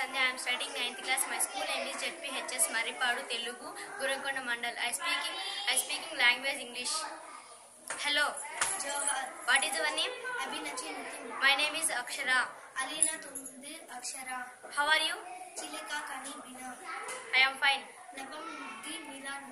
Sandhya I'm studying ninth class my school name is ZPHS Marripadu Telugu Gurakonda mandal I speaking I speaking language English hello what is your name my name is Akshara Alina తుంది Akshara how are you చిలికా కనీ బినా I am fine నబం the melon